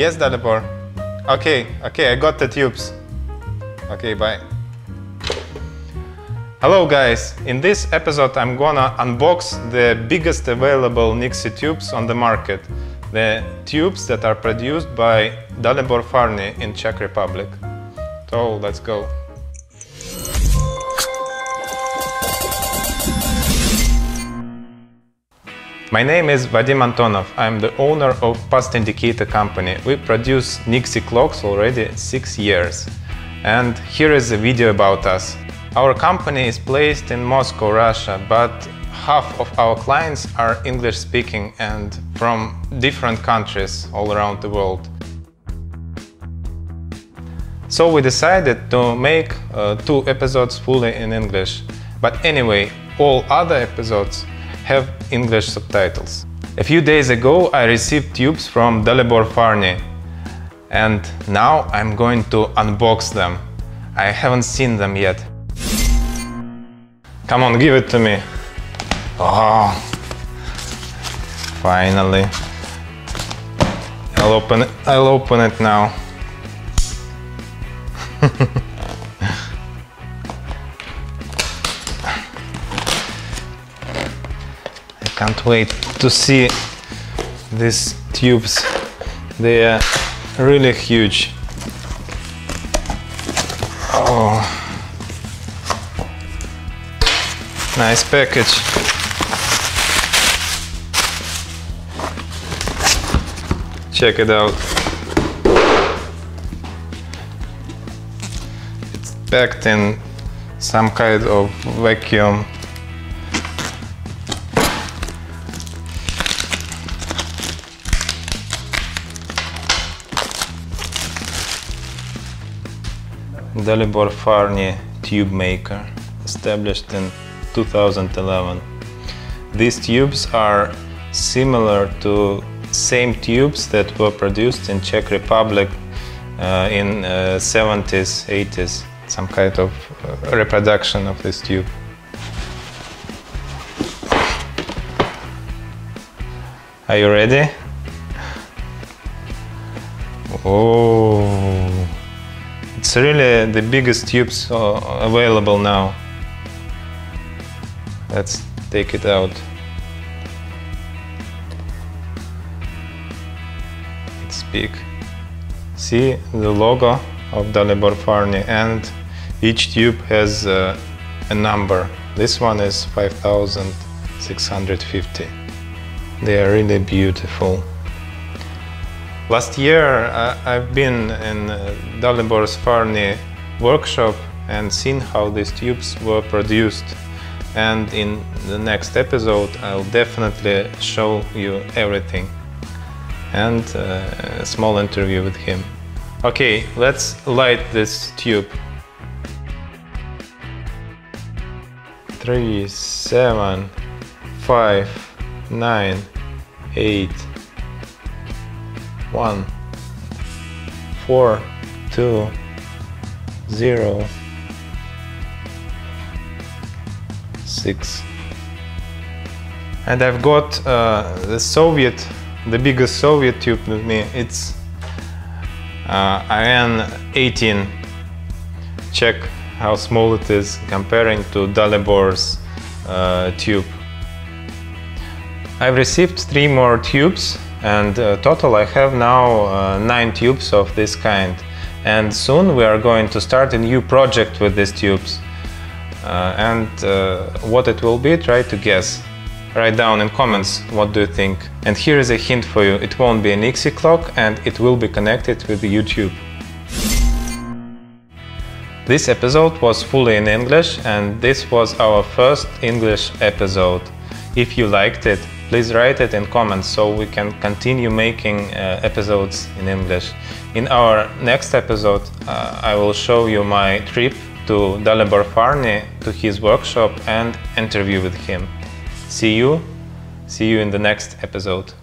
Yes, Dalibor. Okay, okay, I got the tubes. Okay, bye. Hello guys, in this episode I'm gonna unbox the biggest available Nixie tubes on the market. The tubes that are produced by Dalibor Farny in Czech Republic. So let's go. My name is Vadim Antonov. I'm the owner of Past Indicator company. We produce Nixie clocks already six years. And here is a video about us. Our company is placed in Moscow, Russia, but half of our clients are English speaking and from different countries all around the world. So we decided to make uh, two episodes fully in English. But anyway, all other episodes have English subtitles. A few days ago I received tubes from Dalibor Farny and now I'm going to unbox them. I haven't seen them yet. Come on, give it to me. Oh, finally. I'll open it. I'll open it now. Can't wait to see these tubes. They are really huge. Oh, nice package. Check it out. It's packed in some kind of vacuum Dalibor Farny tube maker, established in 2011. These tubes are similar to same tubes that were produced in Czech Republic uh, in uh, 70s, 80s, some kind of uh, reproduction of this tube. Are you ready? Oh. It's really the biggest tubes uh, available now. Let's take it out. It's big. See the logo of Dalibor Farny and each tube has uh, a number. This one is 5650. They are really beautiful. Last year uh, I've been in uh, Dalibor's Farny workshop and seen how these tubes were produced. And in the next episode I'll definitely show you everything and uh, a small interview with him. Okay, let's light this tube. Three, seven, five, nine, eight, one, four, two, zero, six. And I've got uh, the Soviet, the biggest Soviet tube with me. It's uh, IN 18. Check how small it is comparing to Dalibor's uh, tube. I've received three more tubes and uh, total I have now uh, nine tubes of this kind. And soon we are going to start a new project with these tubes. Uh, and what it will be try to guess. Write down in comments what do you think. And here is a hint for you. It won't be an Nixie clock and it will be connected with YouTube. This episode was fully in English and this was our first English episode. If you liked it please write it in comments so we can continue making uh, episodes in English. In our next episode, uh, I will show you my trip to Dalibor Farny to his workshop and interview with him. See you, see you in the next episode.